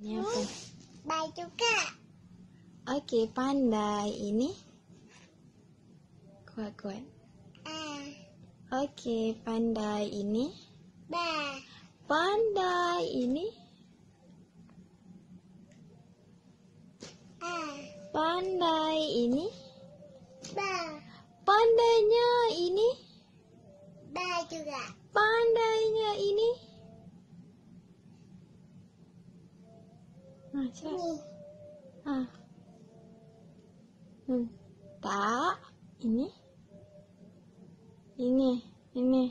Ini apa? Baju kak. Okey, pandai. Ini? Kuat-kuat. Ah. Okey, pandai. Ini? Ba. Pandai. Ini? Ah. Pandai. Ini? Ba. Pandainya ini? Ba juga. Pandainya ini? Ha. Ha. Hmm. Tak. Ini? Ini. Ini.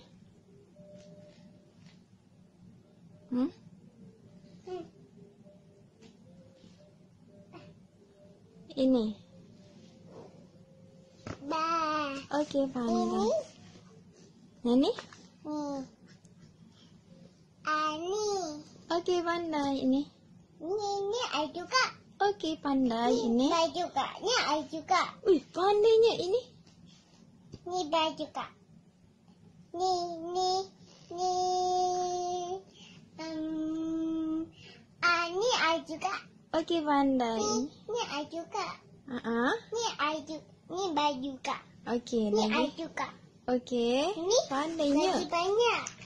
Hmm? Hmm. Ini. Ba. Okey, Ini. pandai. Yang ni? Ni. Ah. Okey, pandai. Ini. Ai juga. Okey, pandai. Ini. Ba juga. Ni ai juga. Wih, pandainya ini. Ni ba juga. Ni ni ni. Um, ah ni ai juga. Okey, pandai. Ni ni ai juga. Ha-ha. Ni ai juga. Ni ba juga. Okey, Ni lagi. juga. Okey. Ni Pandainya. Lagi banyak.